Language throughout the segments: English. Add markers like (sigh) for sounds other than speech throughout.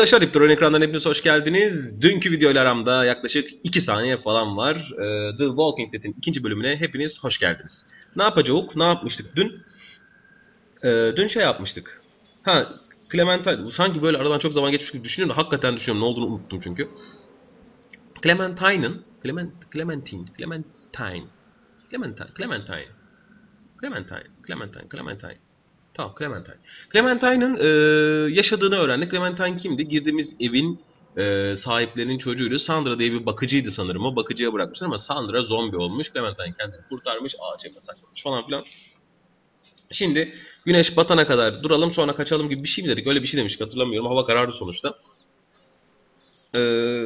Arkadaşlar Diptor'un ekrandan hepiniz hoş geldiniz. Dünkü videoyla aramda yaklaşık 2 saniye falan var. Ee, The Walking Dead'in ikinci bölümüne hepiniz hoş geldiniz. Ne yapacağız? Ne yapmıştık dün? Ee, dün şey yapmıştık. Ha, Clementine. Sanki böyle aradan çok zaman geçmiş gibi düşünüyorum hakikaten düşünüyorum. Ne olduğunu unuttum çünkü. Clementine'ın Clement, Clementine, Clementine, Clementine, Clementine, Clementine, Clementine, Clementine. Tamam Clementine. Clementine'ın e, yaşadığını öğrendik. Clementine kimdi? Girdiğimiz evin e, sahiplerinin çocuğuydu. Sandra diye bir bakıcıydı sanırım. O bakıcıya bırakmışlar ama Sandra zombi olmuş. Clementine kendini kurtarmış. Ağaç evine saklamış falan filan. Şimdi güneş batana kadar duralım sonra kaçalım gibi bir şey mi dedik? Öyle bir şey demiştik hatırlamıyorum. Hava karardı sonuçta. Ee,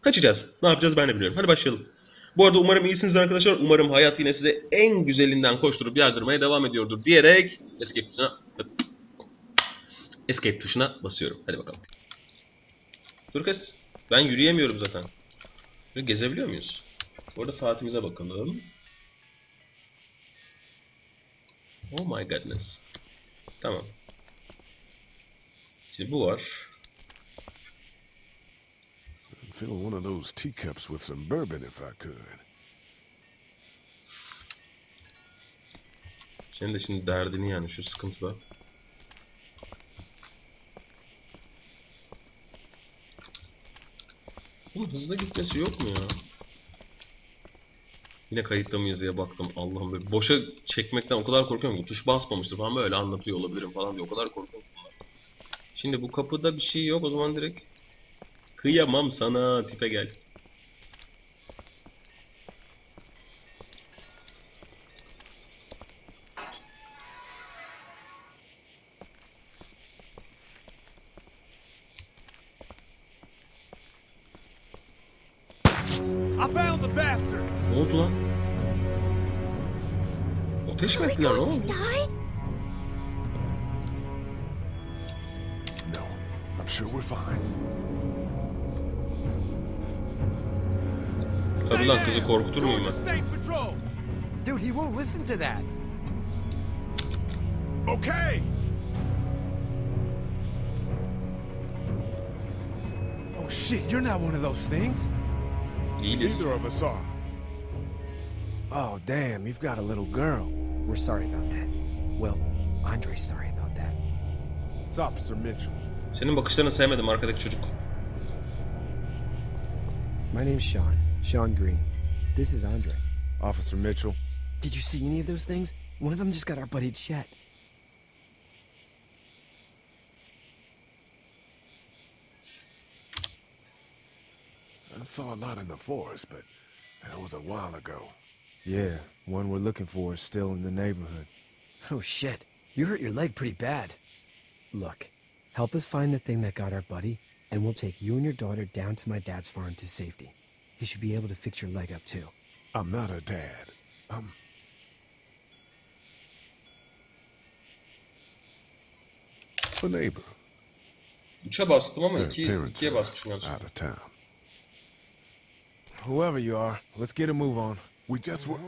kaçacağız. Ne yapacağız ben de biliyorum. Hadi başlayalım. Bu arada umarım iyisiniz arkadaşlar. Umarım hayat yine size en güzelinden koşturup yardırmaya devam ediyordur diyerek escape tuşuna escape tuşuna basıyorum. Hadi bakalım. Dur kız. Ben yürüyemiyorum zaten. Gezebiliyor muyuz? Bu arada saatimize bakalım. Oh my goodness. Tamam. Şimdi bu var. Fill one of those teacups with some bourbon if I could. Senin de şimdi derdini yani şu sıkıntıda. Bunun hızlı gitmesi yok mu ya? Yine kayıtta mıyız diye baktım Allah'ım böyle. Boşa çekmekten o kadar korkuyorum ki tuş basmamıştır falan böyle anlatıyor olabilirim falan diye o kadar korkuyorum. Şimdi bu kapıda bir şey yok o zaman direkt Kıyamam sana tipe gel. Tabii lan kızı korkutur muyum ben? Dude, he won't listen to that. Okay. Oh shit, you're not one of those things. Değiliz. Neither of us are. Oh, damn, you've got a little girl. We're sorry about that. Well, Andre's sorry about that. It's Officer Mitchell. Senin bakışlarını sevmedim arkadaki çocuk. My name's Shawn. Shawn Greene. This is Andre. Officer Mitchell. Did you see any of those things? One of them just got our buddy Chet. I saw a lot in the forest, but that was a while ago. Yeah, one we're looking for is still in the neighborhood. Oh, shit. You hurt your leg pretty bad. Look, help us find the thing that got our buddy, and we'll take you and your daughter down to my dad's farm to safety. He should be able to fix your leg up, too. I'm not a dad. I'm. A neighbor Üçe bastım ama Their iki, parents ikiye are basmışım yanlışlıkla. out of town. Whoever you are, let's get a move on. We just were.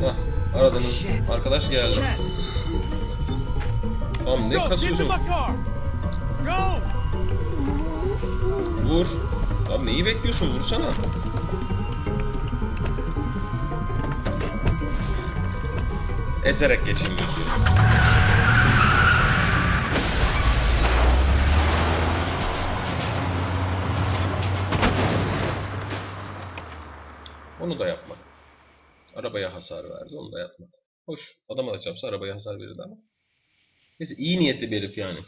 Hah, aradığınız Shit. arkadaş geldi. Chet, Tamam ne go, get to kasıyorsun? my car. Go. Vur. Abi neyi bekliyorsun? Vursana. Ezerek geçeyim diyorsun. Onu da yapmadı. Arabaya hasar verdi. Onu da yapmadı. Hoş. Adama da çarpsa arabaya hasar verirdi ama. Neyse iyi niyetli bir herif yani.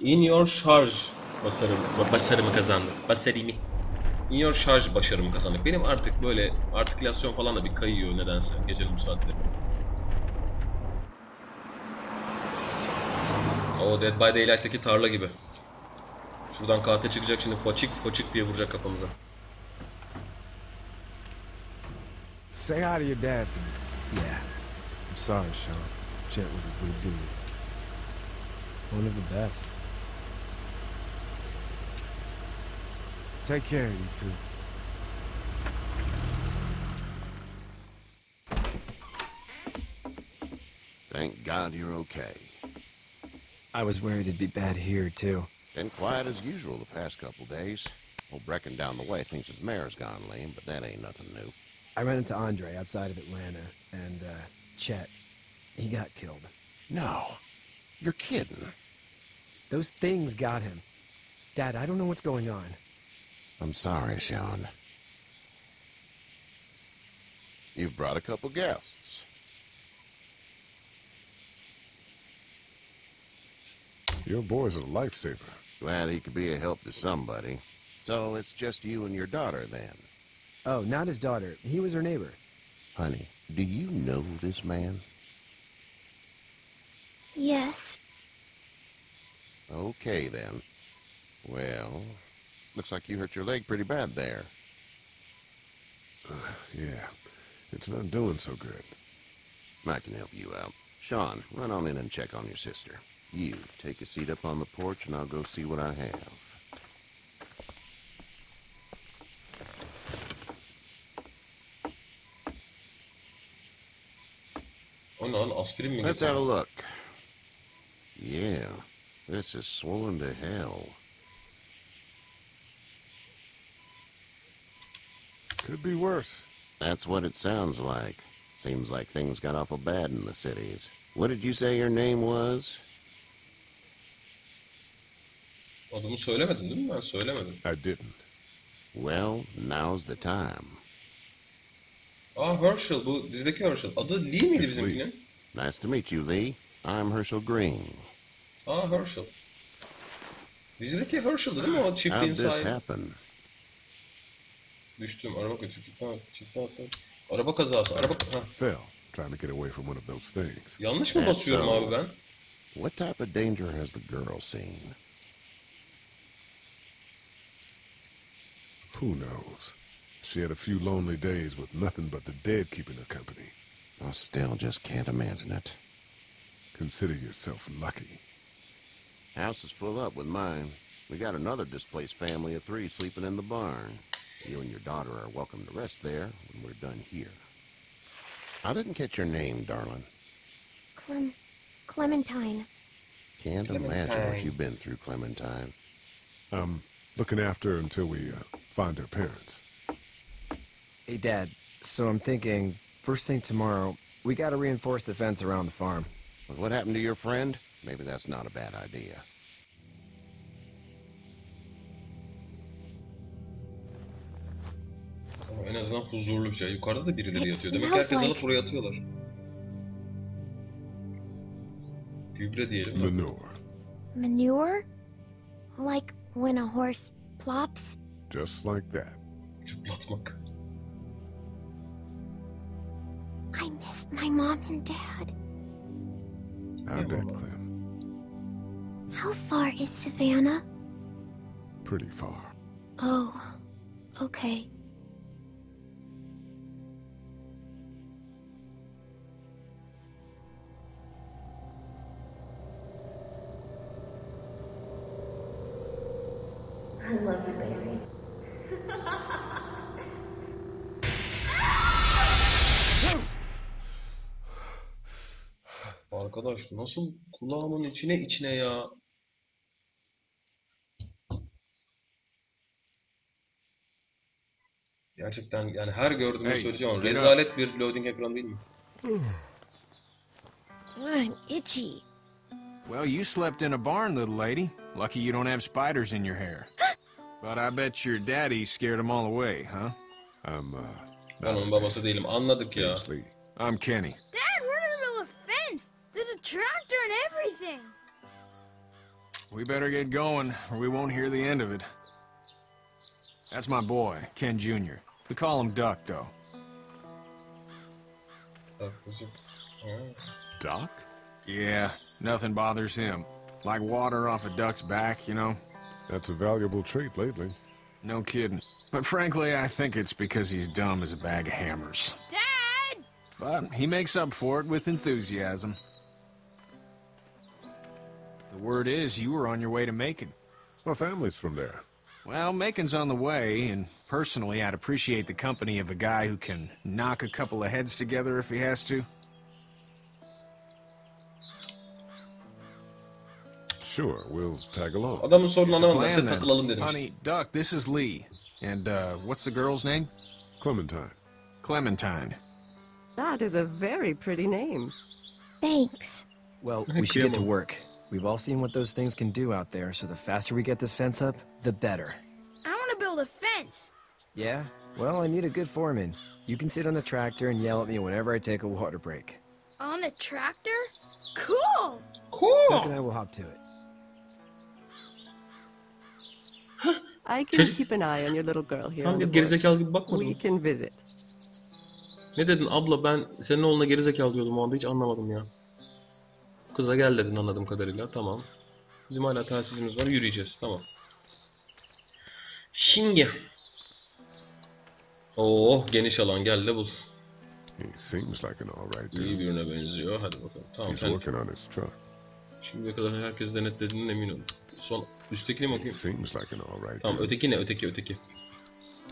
In your charge basarımı, basarımı kazandım. Basarimi. In your charge başarımı kazandık. Benim artık böyle artikülasyon falan da bir kayıyor nedense gecenin bu saatleri. O Dead by Daylight'taki tarla gibi. Şuradan katil çıkacak şimdi foçik foçik diye vuracak kafamıza. Say hi to your dad. Yeah, I'm sorry, Sean. Chet was a good dude. One of the best. Take care of you two. Thank God you're okay. I was worried it'd be bad here, too. Been quiet as usual the past couple days. Old Brecken down the way thinks his mare's gone lame, but that ain't nothing new. I ran into Andre outside of Atlanta, and, uh, Chet. He got killed. No. You're kidding. Those things got him. Dad, I don't know what's going on. I'm sorry, Shawn. You've brought a couple guests. Your boy's a lifesaver. Glad he could be a help to somebody. So it's just you and your daughter then. Oh, not his daughter. He was her neighbor. Honey, do you know this man? Yes. Okay then. Well, looks like you hurt your leg pretty bad there. (sighs) Yeah, it's not doing so good. I can help you out. Shawn, run on in and check on your sister. You, take a seat up on the porch and I'll go see what I have. Oh, o ne lan aspirin mi? Let's have a look. Yeah, this is swollen to hell. Could be worse. That's what it sounds like. Seems like things got awful bad in the cities. What did you say your name was? Adımı söylemedin değil mi? Ben söylemedim. I didn't. Well, now's the time. Aa Hershel bu dizideki Hershel. Adı Lee miydi It's bizimkinin? Nice to meet you, Lee. I'm Hershel Greene. Aa Hershel. Dizideki Hershel'dı değil mi o çiftliğin How'd this sahibi? happen? Düştüm. Araba kötü. Çiftliğe çiftliğe atladım. Araba kazası. Araba... Ha. Fell, trying to get away from one of those things. Yanlış mı basıyorum abi ben? What type of danger has the girl seen? Who knows? She had a few lonely days with nothing but the dead keeping her company. I still just can't imagine it. Consider yourself lucky. House is full up with mine. We got another displaced family of three sleeping in the barn. You and your daughter are welcome to rest there when we're done here. I didn't catch your name, darling. Clem... Clementine. Can't imagine what you've been through, Clementine. I'm looking after her until we uh, find her parents. Hey, Dad. So I'm thinking, first thing tomorrow, we gotta reinforce the fence around the farm. But what happened to your friend? Maybe that's not a bad idea. Azından huzurlu bir şey. Yukarıda da birileri It yatıyor. Demek ki herkes like- alıp buraya atıyorlar. Gübre diyelim. Manure. Manure? Like when a horse plops? Just like that. Çıplatmak. I missed my mom and dad. That, Mama. Clem? How far is Savannah? Pretty far. Oh, okay. Love you, baby. Arkadaş nasıl kulağımın içine içine ya. Gerçekten yani her gördüğümde Hey, söyleyeceğim ama rezalet bir loading ekranı değil mi? I'm itchy. Well, you slept in a barn, little lady. Lucky you don't have spiders in your hair. But I bet your daddy scared them all away, huh? I'm, uh, Ben not onun babası değilim. Anladık ya. I'm Kenny. Dad, we're in the middle of a fence. There's a tractor and everything. We better get going, or we won't hear the end of it. That's my boy, Ken Jr. We call him Duck, though. Bak, kızım. Ha. Doc? Yeah, nothing bothers him. Like water off a duck's back, you know? That's a valuable trait lately. No kidding. But frankly, I think it's because he's dumb as a bag of hammers. Dad! But he makes up for it with enthusiasm. The word is you were on your way to Macon. My family's from there. Well, Macon's on the way, and personally, I'd appreciate the company of a guy who can knock a couple of heads together if he has to. Sure, we'll tag along. Adamın sorunu It's a anlamadım. Ben size plan then. takılalım dedim. Honey, Duck, this is Lee. And, uh, what's the girl's name? Clementine. Clementine. That is a very pretty name. Thanks. Well, we should get to work. We've all seen what those things can do out there, so the faster we get this fence up, the better. I want to build a fence. Yeah? Well, I need a good foreman. You can sit on the tractor and yell at me whenever I take a water break. On the tractor? Cool! Cool! Doug and I will hop to it. I can Çocuk- keep an eye on your little girl here Tam on bir the porch. gerizekalı gibi bakmadın We can visit. Ne dedin abla ben senin oğluna gerizekalı diyordum o anda hiç anlamadım ya. Kıza gel dedin anladığım kadarıyla tamam. Bizim hala telsizimiz var yürüyeceğiz tamam. Şimdi. Oh geniş alan gel de bul. He seems like an alright İyi dude. birine benziyor hadi bakalım. Tamam He's sen working on his truck. Şimdiye kadar herkes denetlediğinden emin olun. Son üsttekine mi He bakayım? seems like an alright Tamam dude. öteki ne öteki öteki.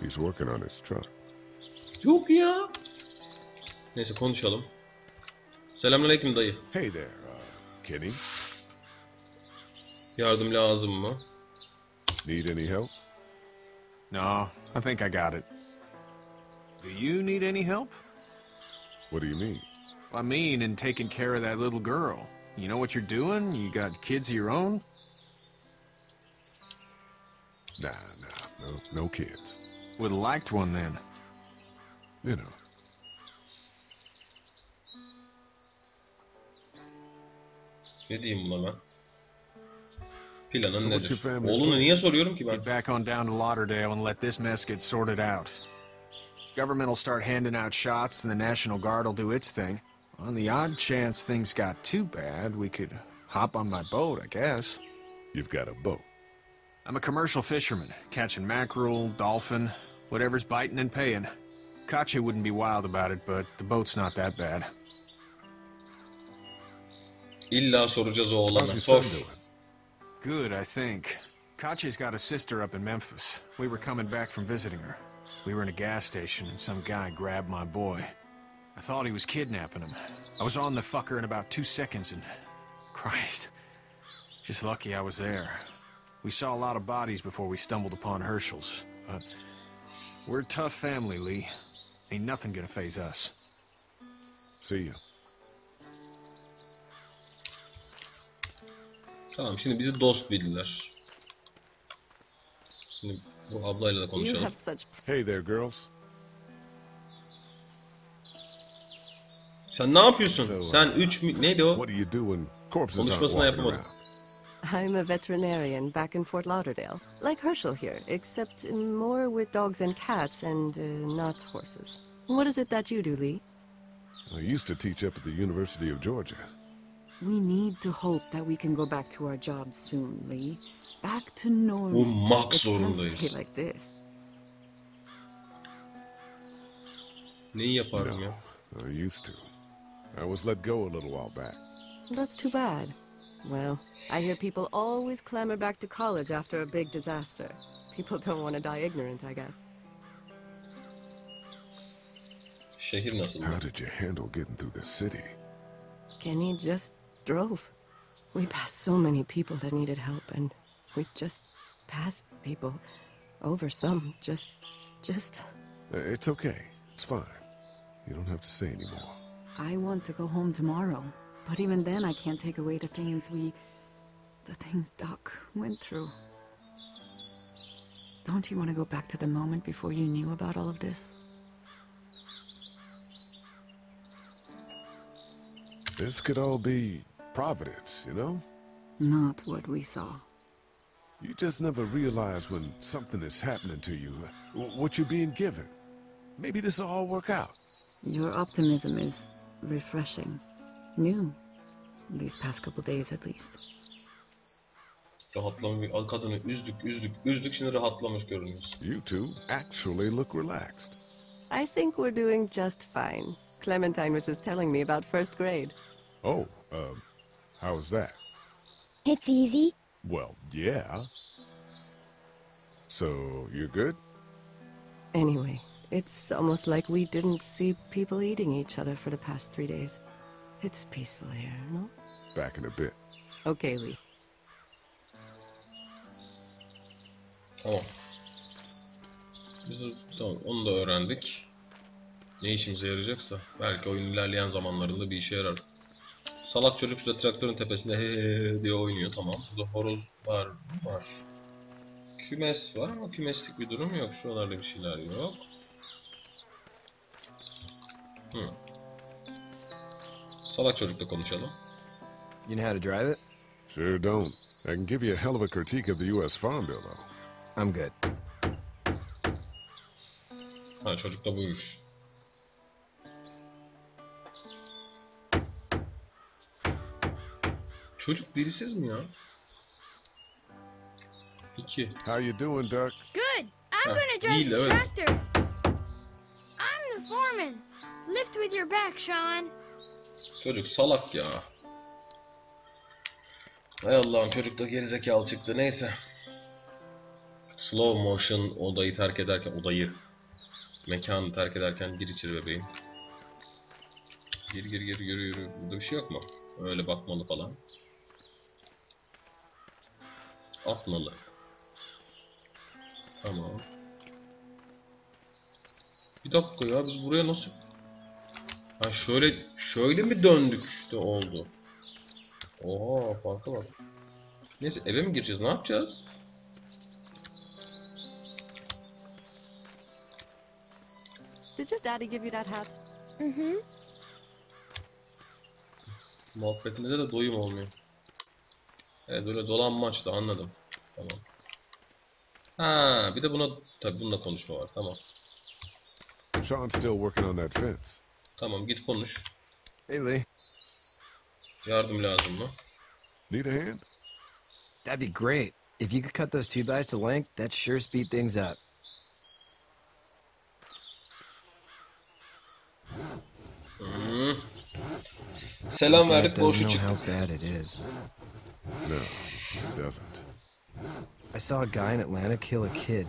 He's working on his truck. Yok ya. Neyse konuşalım. Selamünaleyküm dayı. Hey there, uh, Kenny. Yardım lazım mı? Need any help? No, I think I got it. Do you need any help? What do you mean? I mean, in taking care of that little girl. You know what you're doing? You got kids of your own? Nah, nah, no, no kids. Would have liked one then. You know, Ne diyeyim buna ben? Planın So nedir? your family's Oğlunu niye soruyorum ki ben? Get back on down to Lauderdale and let this mess get sorted out. Government will start handing out shots and the National Guard will do its thing. On the odd chance things got too bad, we could hop on my boat, I guess. you've got a boat. I'm a commercial fisherman, catching mackerel, dolphin, whatever's biting and paying. Katjaa wouldn't be wild about it, but the boat's not that bad. İlla soracağız o How's oğlana. Sor. Good, I think. Katjaa's got a sister up in Memphis. We were coming back from visiting her. We were in a gas station and some guy grabbed my boy. I thought he was kidnapping him. I was on the fucker in about two seconds and... Christ. Just lucky I was there. We saw a lot of bodies before we stumbled upon Hershel's, but... We're a tough family, Lee. Ain't nothing gonna phase us. See you. Tamam şimdi bizi dost bildiler. Şimdi bu ablayla da You konuşalım. have such Hey there, girls. Sen ne yapıyorsun? So, uh, Sen 3 mü... Neydi o? What do you do when corpses aren't Konuşmasını walking yapamadım. I'm a veterinarian back in Fort Lauderdale, like Hershel here, except more with dogs and cats and uh, not horses. What is it that you do, Lee? I used to teach up at the University of Georgia. We need to hope that we can go back to our jobs soon, Lee. Back to Bu normal. mak It can't zorundayız. stay like this. Neyi yaparım ya? I used to. I was let go a little while back. That's too bad. Well, I hear people always clamor back to college after a big disaster. People don't want to die ignorant, I guess. How did you handle getting through the city? Kenny just drove. We passed so many people that needed help, and we just passed people. Over some, just, just. Uh, It's okay. It's fine. You don't have to say anymore. I want to go home tomorrow. But even then, I can't take away the things we. the things Duck went through. Don't you want to go back to the moment before you knew about all of this? This could all be providence, you know? Not what we saw. You just never realize when something is happening to you, what you're being given. Maybe this will all work out. Your optimism is refreshing. New. These past couple days, at least. Rahatlamış. Kadını üzdük, üzdük, üzdük. Şimdi rahatlamış görünüyoruz. You two actually look relaxed. I think we're doing just fine. Clementine was just telling me about first grade. Oh, um, how was that? It's easy. Well, yeah. So, you're good? Anyway, it's almost like we didn't see people eating each other for the past three days. It's peaceful here, no? Back in a bit. Okay, Lee. Tamam. Biz tamam onu da öğrendik. Ne işimize yarayacaksa. Belki oyun ilerleyen zamanlarında bir işe yarar. Salak çocuk şurada traktörün tepesinde he he he diye oynuyor. Tamam. Burada horoz var. Var. Kümes var ama kümeslik bir durum yok. Şuralarda bir şeyler yok. Hı. Salak çocukla konuşalım. You know how to drive it? Sure don't. I can give you a hell of a critique of the U.S. Farm Bill, though. I'm good. Ha çocuk da buymuş. Çocuk dilsiz mi ya? İki. How you doing, Duck? Good. I'm Ha, gonna drive the evet. tractor. I'm the foreman. Lift with your back, Sean. Çocuk salak ya. Hay Allah'ım çocuk da gerizekalı çıktı. Neyse. Slow motion odayı terk ederken odayı mekanı terk ederken gir içeri bebeğim. Gir gir gir yürü yürü. Burada bir şey yok mu? Öyle bakmalı falan. Atmalı. Tamam. Bir dakika ya biz buraya nasıl... Ha şöyle şöyle mi döndük de oldu? Oha farka bak. Neyse eve mi gireceğiz? Ne yapacağız? Did your daddy give you that hat? Mm-hmm. Muhabbetimize de doyum olmuyor. Evet böyle dolanmaçlı anladım. Tamam. Ha bir de buna tabi bununla konuşma var. Tamam. Sean's still working on that fence. Tamam git konuş. Hey, Lee. Yardım lazım mı? Need a hand? That'd be great. If you could cut those two guys to length, that'd sure speed things up. Hı. Selam verdik doesn't boşu know çıktık. how bad it is. No, it doesn't. I saw a guy in Atlanta kill a kid.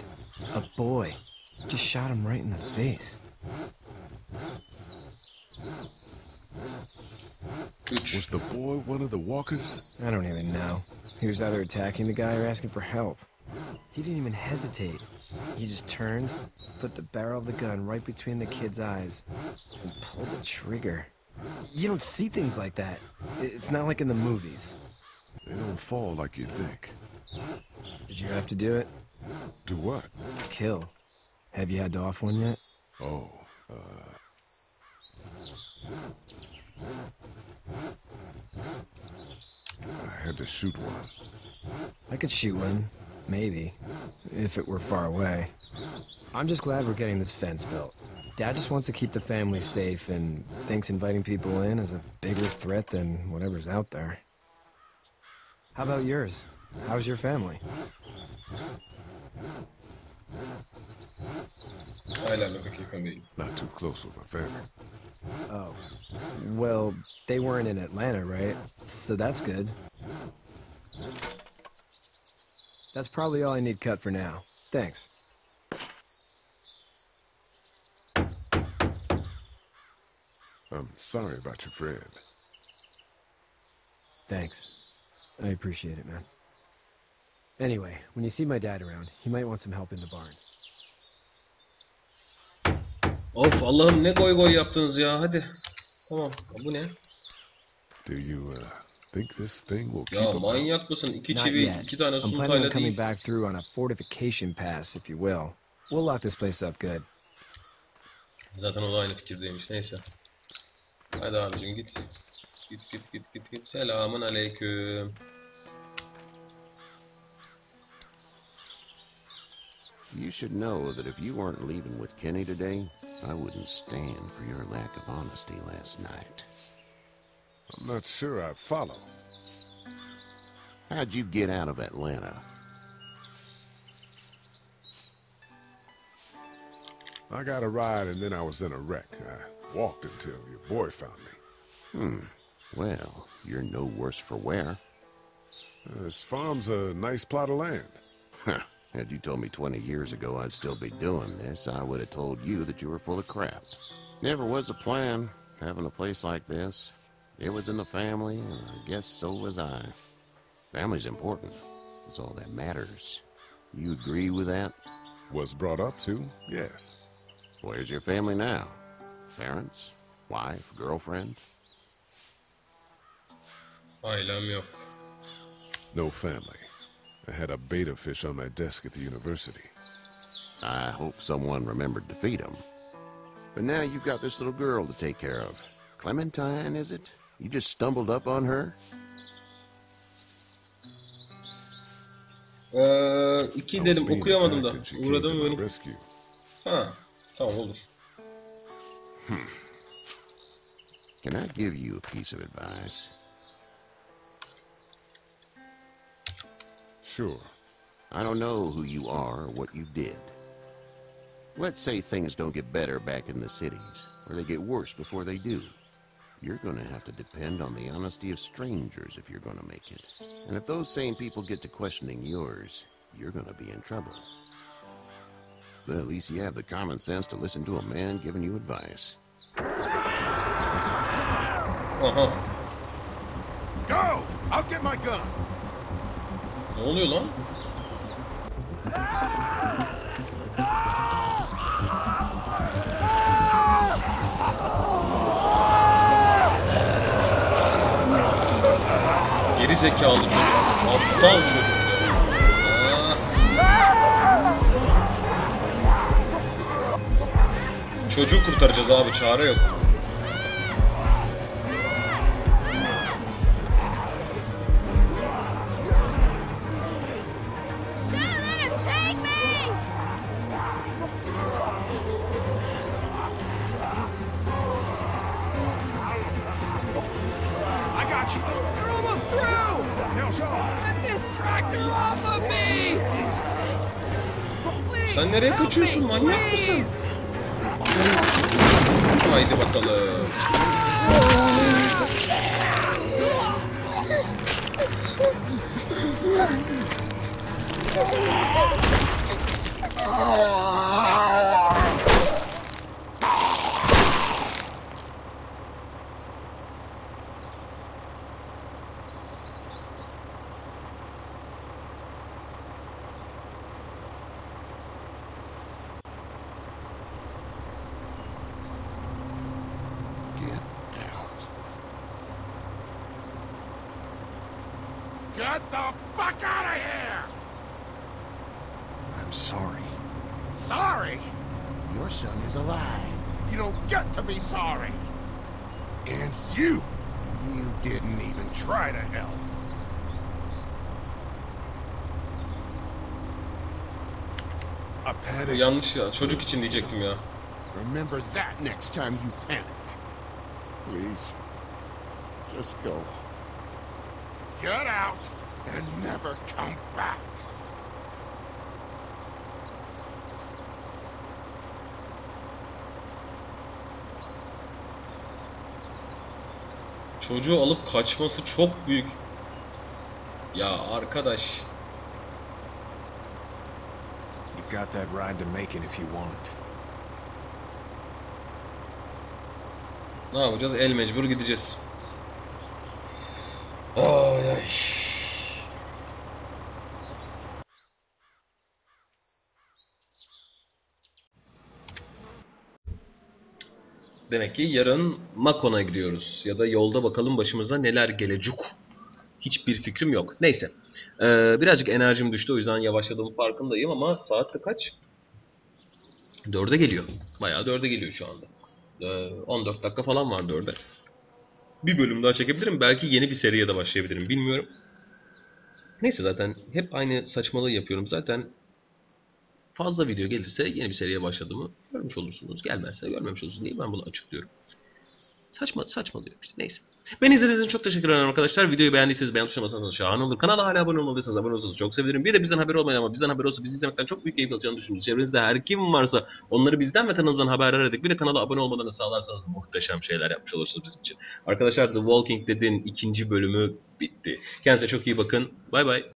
A boy. Just shot him right in the face. Was the boy one of the walkers? I don't even know. He was either attacking the guy or asking for help. He didn't even hesitate. He just turned, put the barrel of the gun right between the kid's eyes, and pulled the trigger. You don't see things like that. It's not like in the movies. They don't fall like you think. Did you have to do it? Do what? Kill. Have you had to off one yet? Oh, uh... I had to shoot one. I could shoot one. Maybe. If it were far away. I'm just glad we're getting this fence built. Dad just wants to keep the family safe and thinks inviting people in is a bigger threat than whatever's out there. How about yours? How's your family? Hala bebek yıkamayayım. Not too close with my family. Oh. Well, they weren't in Atlanta, right? So that's good. That's probably all I need cut for now. Thanks. I'm sorry about your friend. Thanks. I appreciate it, man. Anyway, when you see my dad around, he might want some help in the barn. Of Allah'ım ne goy goy yaptınız ya hadi. Tamam bu ne? Do you, uh, think this thing will keep Ya out? manyak mısın? İki Not çivi yet. iki tane I'm planning on coming değil. back through on a fortification pass, if you will. We'll lock this place up good. Zaten o da aynı fikirdeymiş neyse. Hadi abicim git. Git git git git git. Selamun aleyküm. You should know that if you weren't leaving with Kenny today, I wouldn't stand for your lack of honesty last night. I'm not sure I follow. How'd you get out of Atlanta? I got a ride and then I was in a wreck. I walked until your boy found me. Hmm. Well, you're no worse for wear. Uh, This farm's a nice plot of land. Huh. Had you told me 20 years ago I'd still be doing this, I would have told you that you were full of crap. Never was a plan, having a place like this. It was in the family, and I guess so was I. Family's important. It's all that matters. You agree with that? Was brought up to, yes. Where's your family now? Parents? Wife? Girlfriend? Ailem yok. No family. I had a beta fish on my desk at the university. I hope someone remembered to feed him. But now you've got this little girl to take care of. Clementine, is it? You just stumbled up on her? Ee, iki I was dedim being okuyamadım da. attacked and she came Uğradım to my Ha, tamam olur. Hmm. Can I give you a piece of advice? Sure. I don't know who you are or what you did. Let's say things don't get better back in the cities, or they get worse before they do. You're gonna have to depend on the honesty of strangers if you're gonna make it. And if those same people get to questioning yours, you're gonna be in trouble. But at least you have the common sense to listen to a man giving you advice. Aha. Go! I'll get my gun! Ne oluyor lan? Geri zekalı çocuk. Aptal çocuk. Aa. Çocuğu kurtaracağız abi çare yok. Nereye kaçıyorsun? Manyak mısın? Haydi bakalım. Get the fuck out of here! I'm sorry. Sorry? Your son is alive. You don't get to be sorry. And you, you didn't even try to help. A Bu panic. yanlış ya. Çocuk için diyecektim ya. Remember that next time you panic. Please. Just go. Get out and never come back. Çocuğu alıp kaçması çok büyük. Ya arkadaş. You've got that ride to Macon if you want it. Ne yapacağız? El mecbur gideceğiz. Demek ki yarın Makon'a gidiyoruz. Ya da yolda bakalım başımıza neler gelecek. Hiçbir fikrim yok. Neyse. Ee, birazcık enerjim düştü o yüzden yavaşladığım farkındayım ama saat de kaç? 4'e geliyor. Bayağı 4'e geliyor şu anda. Ee, 14 dakika falan var 4'e. Bir bölüm daha çekebilirim. Belki yeni bir seriye de başlayabilirim. Bilmiyorum. Neyse zaten hep aynı saçmalığı yapıyorum. Zaten fazla video gelirse yeni bir seriye başladığımı görmüş olursunuz. Gelmezse görmemiş olursunuz diye ben bunu açıklıyorum. Saçma saçmalıyorum işte. Neyse. Beni izlediğiniz için çok teşekkür ederim arkadaşlar. Videoyu beğendiyseniz beğen tuşuna basarsanız şahane olur. Kanala hala abone olmadıysanız abone olursanız çok sevinirim. Bir de bizden haber olmayan ama bizden haber olsa bizi izlemekten çok büyük keyif alacağını düşündüğünüz çevrenizde her kim varsa onları bizden ve kanalımızdan haberdar edip bir de kanala abone olmalarını sağlarsanız muhteşem şeyler yapmış olursunuz bizim için. Arkadaşlar The Walking Dead'in ikinci bölümü bitti. Kendinize çok iyi bakın. Bay bay.